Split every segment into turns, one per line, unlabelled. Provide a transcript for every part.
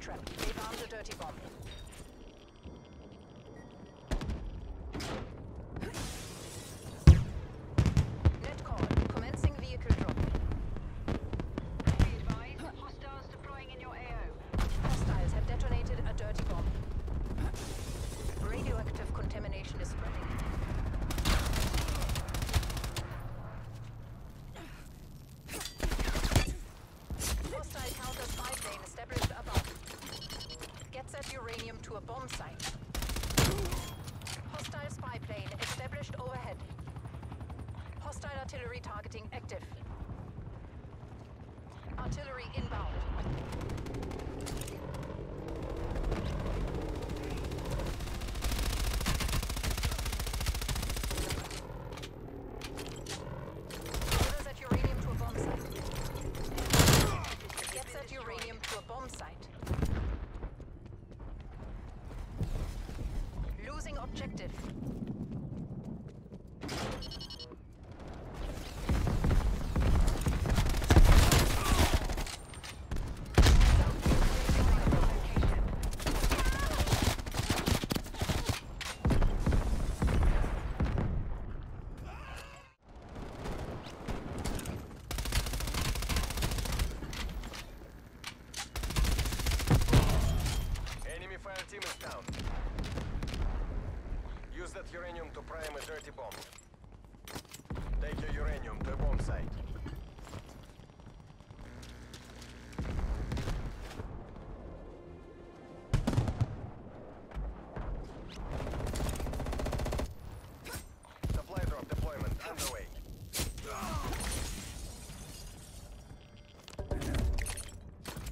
trap. A dirty bomb. Net. Commencing vehicle drop.
Be advised, hostiles deploying in your AO.
Hostiles have detonated a dirty bomb. Radioactive contamination is spreading. Hostile counter spy plane established above. That uranium to a bomb site. Hostile spy plane established overhead. Hostile artillery targeting active. Artillery inbound. Delivers that uranium to a bomb site. Gets that uranium to a bomb site. Losing objective.
Enemy fire team is down. Use that uranium to prime a dirty bomb. Uranium to bomb site.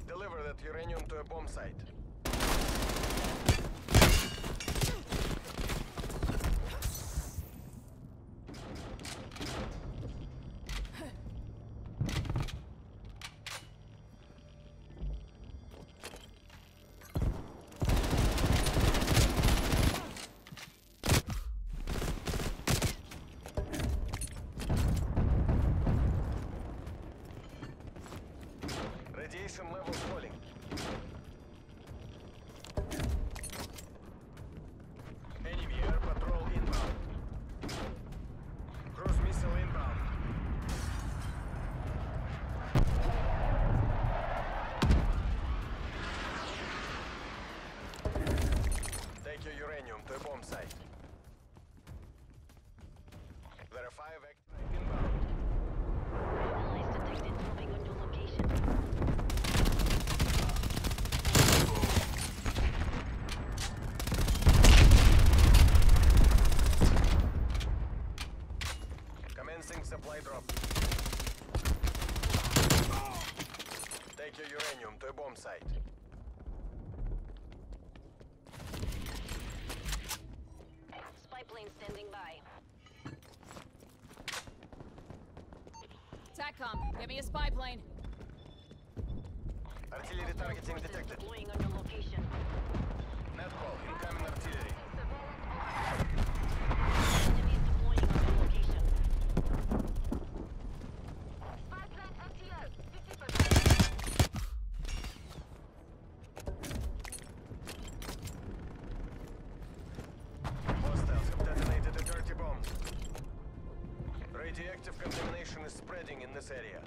Deliver that uranium to a bomb site. Radiation level falling. Enemy air patrol inbound. Cruise missile inbound. Take your uranium to a bomb site. There are five active inbound.
Allies detected moving on your location.
Commencing supply drop. Take your uranium to a bomb site.
Spy plane standing by.
TACCOM, get me a spy plane.
Artillery targeting detected.
deploying on your location.
Net call, incoming artillery.
Enemies deploying on your location.
Hostiles have detonated a dirty bomb. Radioactive contamination is spreading in this area.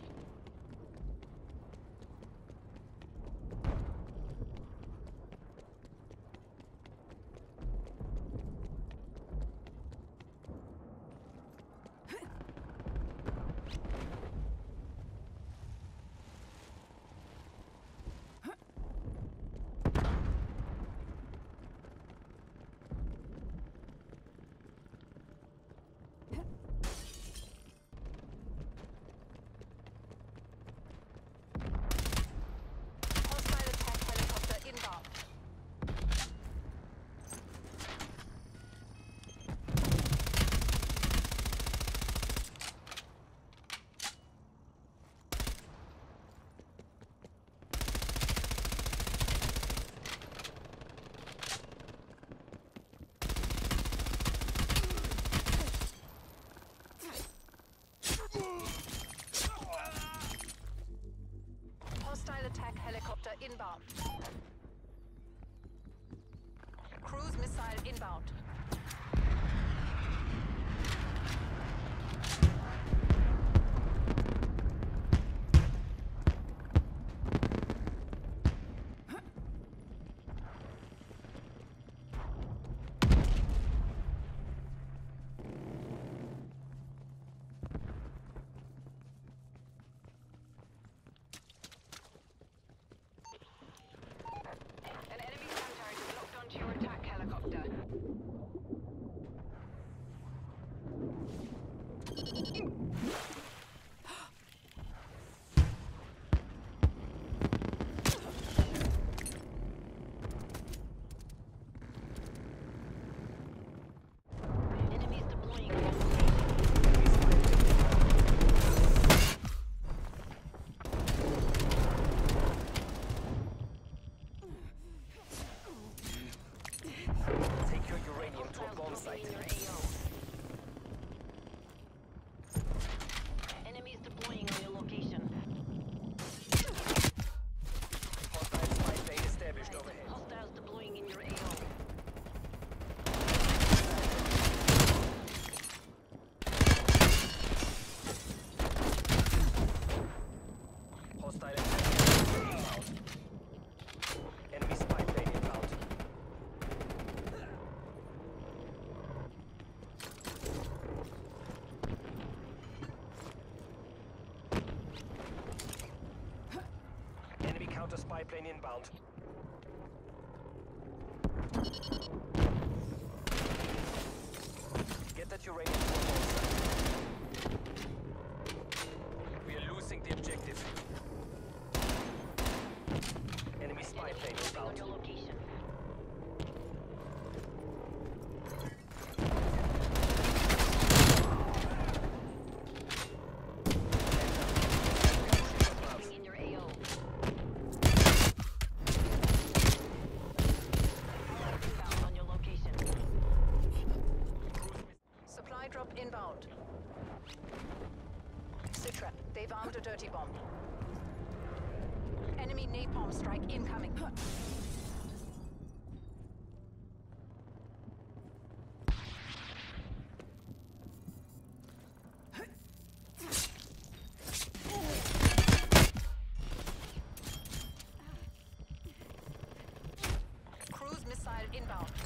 job. Cruise missile inbound.
plane inbound. Get that uranium We are losing the objective. inbound.